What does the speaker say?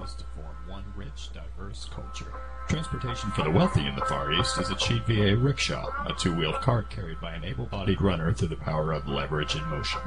to form one rich, diverse culture. Transportation for the wealthy in the Far East is achieved via a rickshaw, a two-wheeled cart carried by an able-bodied runner through the power of leverage and motion.